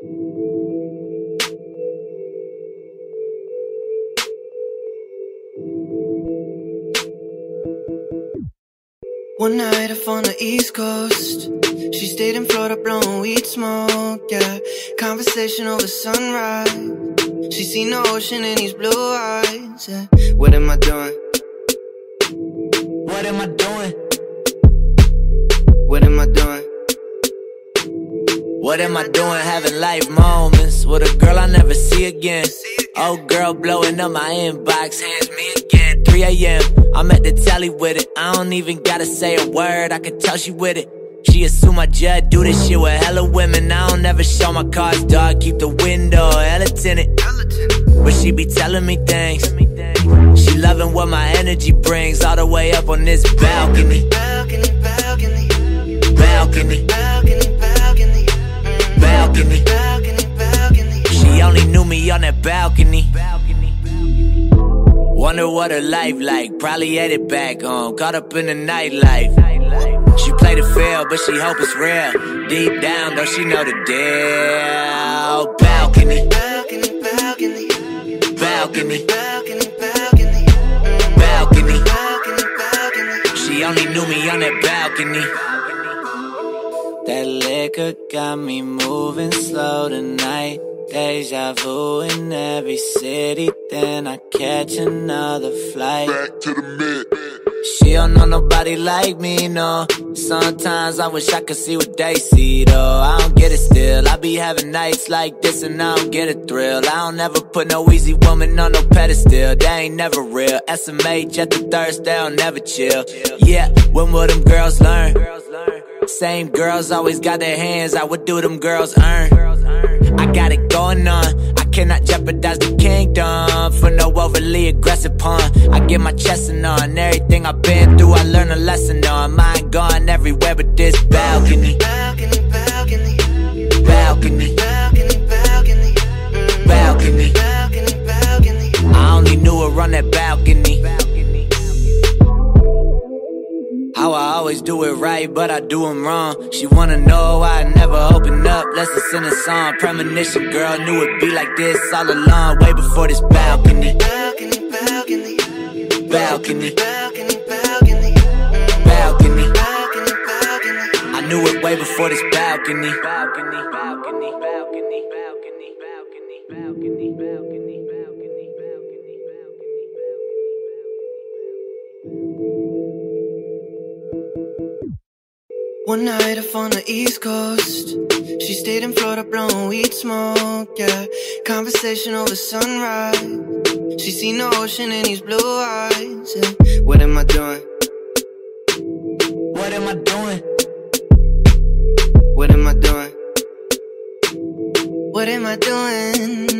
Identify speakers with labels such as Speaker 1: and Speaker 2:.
Speaker 1: One night off on the East Coast. She stayed in Florida blowing weed smoke, yeah. Conversation over sunrise. She seen the ocean in these blue eyes, yeah. What am I doing?
Speaker 2: What am I doing?
Speaker 1: What am I doing?
Speaker 2: What am I doing? Having life moments with a girl I never see again. Old girl blowing up my inbox, hands me again. 3 a.m. I'm at the telly with it. I don't even gotta say a word. I can tell she with it. She assume I just do this shit with hella women. I don't ever show my cards, dog. Keep the window hella tinted. But she be telling me things. She loving what my energy brings all the way up on this. Balcony,
Speaker 1: balcony, Balcony,
Speaker 2: balcony,
Speaker 1: balcony, balcony.
Speaker 2: Wonder what her life like. Probably headed back home. Caught up in the nightlife. She played it fair, but she hope it's real. Deep down, though, she know the deal. Balcony,
Speaker 1: Balcony, balcony,
Speaker 2: balcony,
Speaker 1: balcony. balcony,
Speaker 2: balcony. She only knew me on that balcony. That liquor got me moving slow tonight. Deja vu in every city, then I catch another flight.
Speaker 3: Back to the mid.
Speaker 2: She don't know nobody like me, no. Sometimes I wish I could see what they see, though. I don't get it still. I be having nights like this and I don't get a thrill. I don't ever put no easy woman on no pedestal. They ain't never real. SMH at the thirst, they'll never chill. Yeah, when will them girls learn? Same girls always got their hands out. What do them girls earn? I got it going on. I cannot jeopardize the kingdom for no overly aggressive pawn. I get my chest in on everything I've been through. I learn a lesson on. Mine gone everywhere but this balcony,
Speaker 1: Balcony, balcony,
Speaker 2: balcony,
Speaker 1: balcony, balcony,
Speaker 2: balcony.
Speaker 1: balcony, balcony.
Speaker 2: I only knew her on that balcony. How I always do it right, but I do them wrong. She wanna know why I never open up, let's listen a song. Premonition, girl, knew it'd be like this all along, way before this balcony.
Speaker 1: Balcony, balcony,
Speaker 2: balcony,
Speaker 1: balcony, balcony,
Speaker 2: balcony. I knew it way before this balcony. Balcony, balcony, balcony, balcony, balcony, balcony, balcony. balcony, balcony, balcony, balcony, balcony.
Speaker 1: One night off on the East Coast. She stayed in Florida blowing weed smoke, yeah. Conversation over sunrise. She seen the ocean in these blue eyes, yeah. What am I doing?
Speaker 2: What am I doing?
Speaker 1: What am I doing? What am I doing?